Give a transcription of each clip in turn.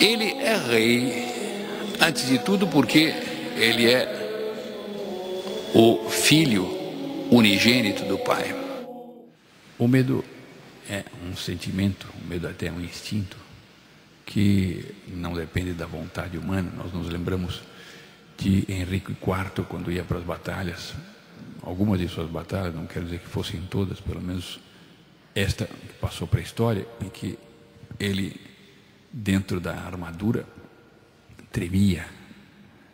ele é rei, antes de tudo porque ele é o filho unigênito do Pai. O medo é um sentimento, o medo até é um instinto que não depende da vontade humana. Nós nos lembramos de Henrique IV quando ia para as batalhas, algumas de suas batalhas, não quero dizer que fossem todas, pelo menos esta que passou para a história, em que ele, dentro da armadura, tremia,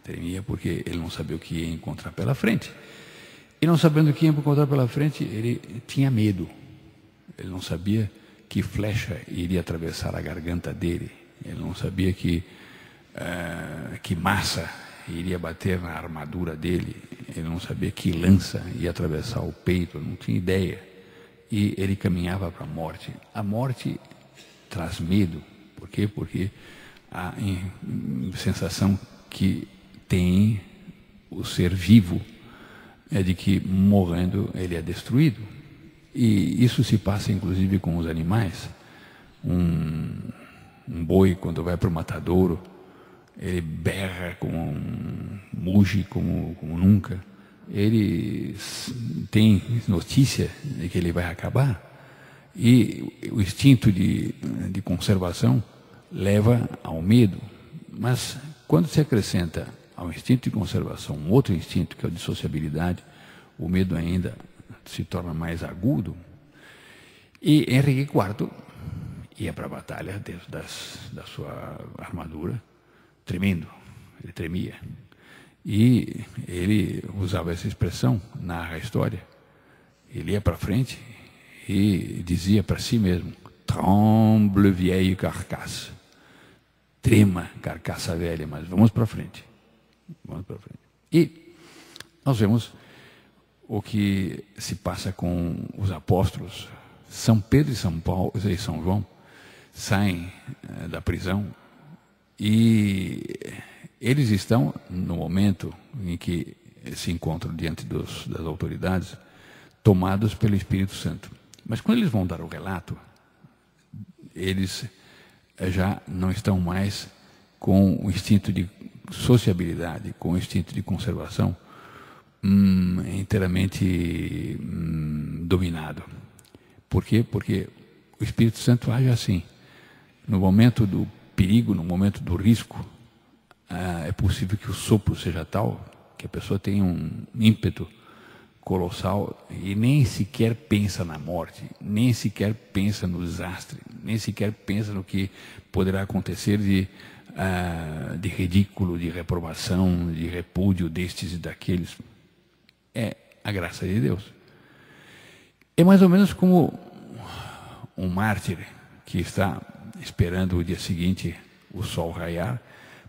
tremia porque ele não sabia o que ia encontrar pela frente. E não sabendo o que ia encontrar pela frente, ele tinha medo. Ele não sabia que flecha iria atravessar a garganta dele. Ele não sabia que, uh, que massa iria bater na armadura dele. Ele não sabia que lança ia atravessar o peito. Não tinha ideia. E ele caminhava para a morte. A morte traz medo. Por quê? Porque a sensação que tem o ser vivo é de que morrendo ele é destruído. E isso se passa inclusive com os animais. Um, um boi, quando vai para o matadouro, ele berra como muge como, como nunca. Ele tem notícia de que ele vai acabar. E o instinto de, de conservação leva ao medo. Mas quando se acrescenta ao instinto de conservação um outro instinto, que é o de sociabilidade, o medo ainda se torna mais agudo. E Henrique IV ia para a batalha dentro das, da sua armadura, tremendo, ele tremia. E ele usava essa expressão, narra a história. Ele ia para frente e dizia para si mesmo: Tremble vieille carcasse. Trema, carcaça velha, mas vamos para frente. Vamos para frente. E nós vemos o que se passa com os apóstolos. São Pedro e São Paulo e São João saem eh, da prisão e eles estão no momento em que se encontram diante dos, das autoridades tomados pelo Espírito Santo. Mas quando eles vão dar o relato, eles já não estão mais com o instinto de sociabilidade, com o instinto de conservação hum, inteiramente hum, dominado. Por quê? Porque o Espírito Santo age assim. No momento do perigo, no momento do risco, ah, é possível que o sopro seja tal que a pessoa tenha um ímpeto colossal e nem sequer pensa na morte, nem sequer pensa no desastre, nem sequer pensa no que poderá acontecer de ah, de ridículo, de reprovação, de repúdio destes e daqueles. É a graça de Deus. É mais ou menos como um mártir que está esperando o dia seguinte o sol raiar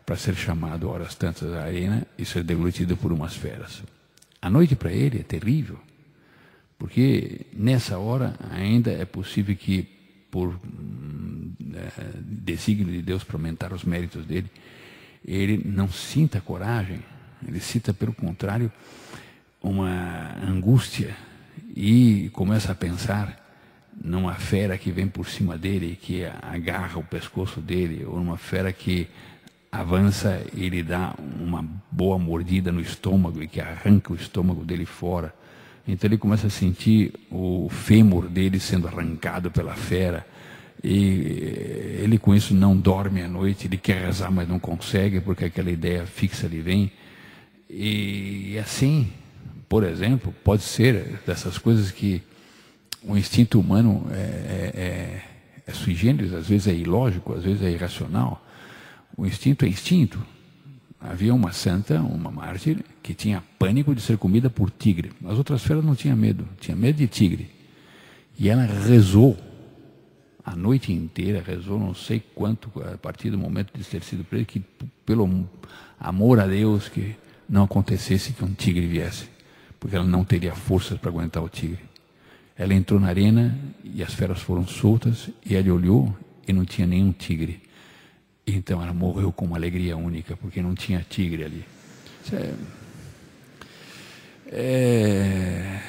para ser chamado horas tantas à arena e ser deglutido por umas feras. A noite para ele é terrível, porque nessa hora ainda é possível que por é, desígnio de Deus para aumentar os méritos dele, ele não sinta coragem, ele sinta, pelo contrário, uma angústia e começa a pensar numa fera que vem por cima dele, que agarra o pescoço dele, ou numa fera que avança e lhe dá uma boa mordida no estômago e que arranca o estômago dele fora. Então ele começa a sentir o fêmur dele sendo arrancado pela fera e ele com isso não dorme à noite, ele quer rezar, mas não consegue, porque aquela ideia fixa lhe vem. E assim, por exemplo, pode ser dessas coisas que o instinto humano é, é, é, é sui generis, às vezes é ilógico, às vezes é irracional. O instinto é instinto. Havia uma santa, uma mártir, que tinha pânico de ser comida por tigre. As outras feras não tinham medo, tinha medo de tigre. E ela rezou a noite inteira, rezou não sei quanto, a partir do momento de ter sido preso, que pelo amor a Deus que não acontecesse que um tigre viesse, porque ela não teria forças para aguentar o tigre. Ela entrou na arena e as feras foram soltas e ela olhou e não tinha nenhum tigre. Então ela morreu com uma alegria única, porque não tinha tigre ali. É, é,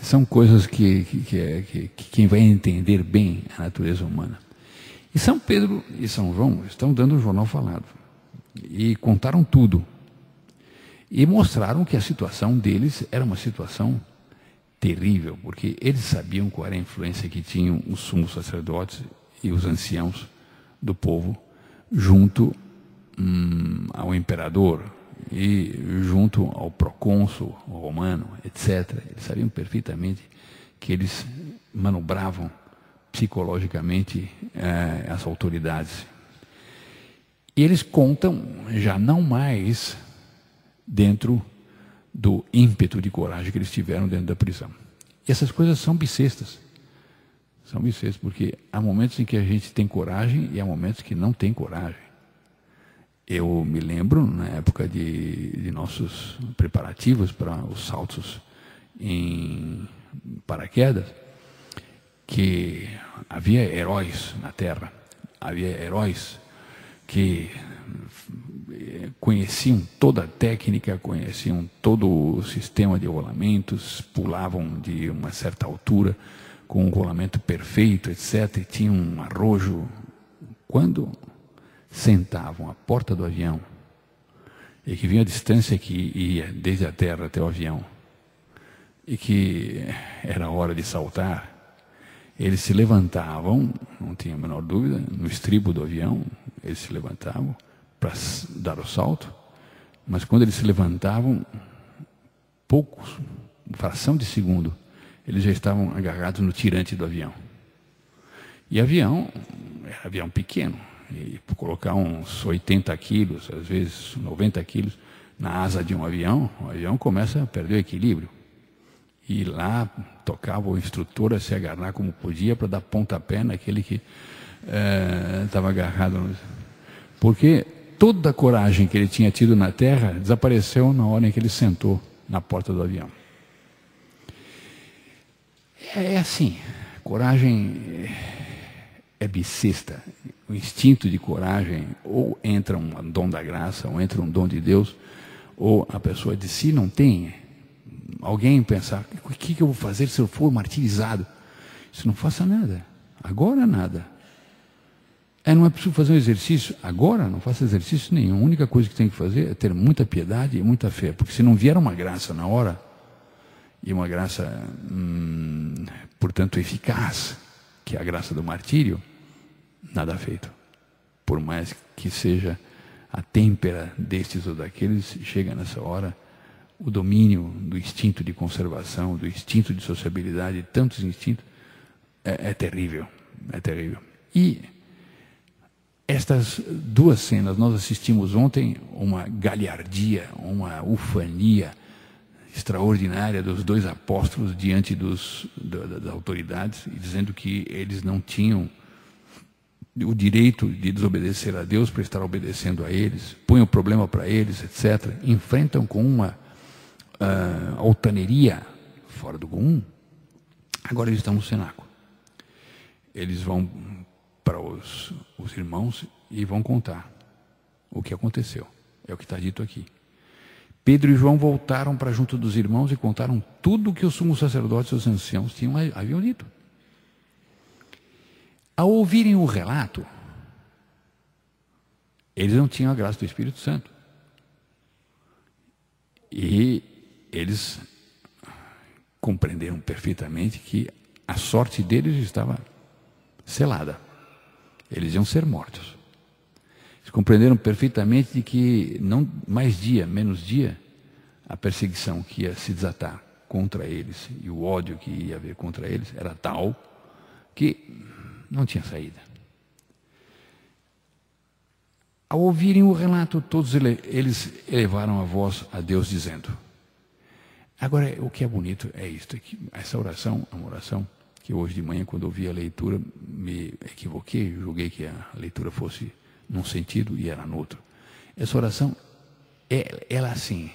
são coisas que, que, que, que, quem vai entender bem a natureza humana. E São Pedro e São João estão dando o jornal falado. E contaram tudo. E mostraram que a situação deles era uma situação terrível, porque eles sabiam qual era a influência que tinham os sumos sacerdotes e os anciãos do povo junto hum, ao imperador e junto ao procônsul romano, etc. Eles sabiam perfeitamente que eles manobravam psicologicamente eh, as autoridades. E eles contam já não mais dentro do ímpeto de coragem que eles tiveram dentro da prisão. E essas coisas são bissextas. São bissextas, porque há momentos em que a gente tem coragem e há momentos que não tem coragem. Eu me lembro, na época de, de nossos preparativos para os saltos em paraquedas, que havia heróis na Terra, havia heróis que eh, conheciam toda a técnica, conheciam todo o sistema de rolamentos, pulavam de uma certa altura com um rolamento perfeito, etc. E tinham um arrojo. Quando sentavam à porta do avião, e que vinha a distância que ia desde a terra até o avião, e que era hora de saltar, eles se levantavam, não tinha a menor dúvida, no estribo do avião, eles se levantavam para dar o salto, mas quando eles se levantavam, poucos, fração de segundo, eles já estavam agarrados no tirante do avião. E avião, era avião pequeno, e colocar uns 80 quilos, às vezes 90 quilos, na asa de um avião, o avião começa a perder o equilíbrio. E lá tocava o instrutor a se agarrar como podia para dar pontapé naquele que estava é, agarrado. Porque toda a coragem que ele tinha tido na terra desapareceu na hora em que ele sentou na porta do avião. É, é assim, coragem é bissexta. O instinto de coragem ou entra um dom da graça, ou entra um dom de Deus, ou a pessoa de si não tem alguém pensar: o que, eu vou fazer se eu for martirizado? Isso não faça nada. Agora nada. É, não é preciso fazer um exercício. Agora não faça exercício nenhum. A única coisa que tem que fazer é ter muita piedade e muita fé. Porque se não vier uma graça na hora, e uma graça, hum, portanto, eficaz, que é a graça do martírio, nada feito. Por mais que seja a têmpera destes ou daqueles, chega nessa hora o domínio do instinto de conservação, do instinto de sociabilidade, tantos instintos, é, é terrível, é terrível. E estas duas cenas, nós assistimos ontem uma galhardia, uma ufania extraordinária dos dois apóstolos diante dos, das autoridades, dizendo que eles não tinham o direito de desobedecer a Deus para estar obedecendo a eles, põem o problema para eles, etc. Enfrentam com uma uh, altaneria fora do comum. Agora eles estão no cenáculo. Eles vão para os, os irmãos e vão contar o que aconteceu. É o que está dito aqui. Pedro e João voltaram para junto dos irmãos e contaram tudo o que os sumos sacerdotes e os anciãos tinham, haviam dito. Ao ouvirem o relato, eles não tinham a graça do Espírito Santo. E eles compreenderam perfeitamente que a sorte deles estava selada. Eles iam ser mortos. Compreenderam perfeitamente de que não mais dia, menos dia, a perseguição que ia se desatar contra eles e o ódio que ia haver contra eles era tal que não tinha saída. Ao ouvirem o relato, todos eles elevaram a voz a Deus, dizendo: Agora, o que é bonito é isto, é que essa oração é uma oração que hoje de manhã, quando ouvi a leitura, me equivoquei, julguei que a leitura fosse num sentido e era no outro. Essa oração, é, ela sim,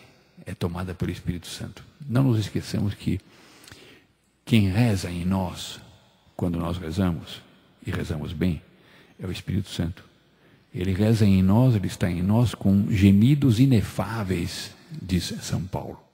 é tomada pelo Espírito Santo. Não nos esqueçamos que quem reza em nós, quando nós rezamos, e rezamos bem, é o Espírito Santo. Ele reza em nós, ele está em nós com gemidos inefáveis, diz São Paulo.